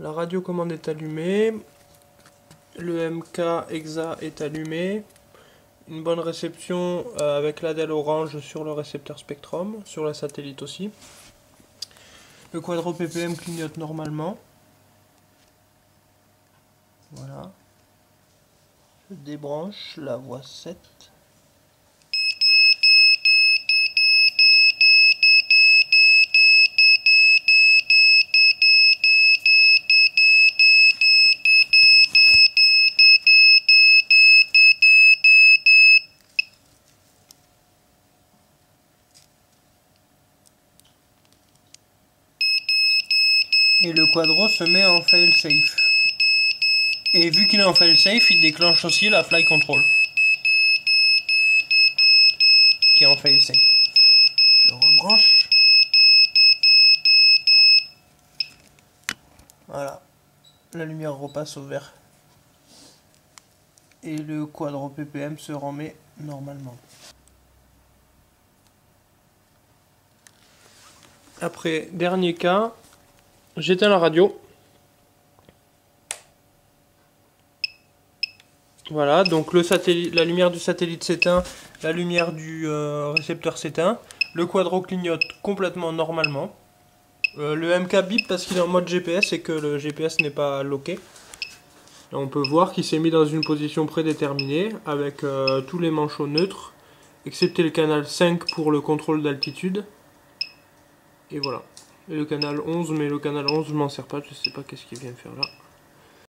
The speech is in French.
La radiocommande est allumée. Le MK EXA est allumé. Une bonne réception euh, avec l'ADEL orange sur le récepteur Spectrum, sur la satellite aussi. Le quadro PPM clignote normalement. Voilà. Je débranche la voie 7. Et le quadro se met en fail safe. Et vu qu'il est en fail safe, il déclenche aussi la fly control. Qui est en fail safe. Je rebranche. Voilà. La lumière repasse au vert. Et le quadro ppm se remet normalement. Après, dernier cas, J'éteins la radio. Voilà, donc la lumière du satellite s'éteint, la lumière du euh, récepteur s'éteint. Le quadro clignote complètement normalement. Euh, le MK bip parce qu'il est en mode GPS et que le GPS n'est pas loqué. on peut voir qu'il s'est mis dans une position prédéterminée avec euh, tous les manchots neutres, excepté le canal 5 pour le contrôle d'altitude. Et voilà. Et le canal 11, mais le canal 11 je m'en sers pas, je sais pas qu'est-ce qu'il vient faire là.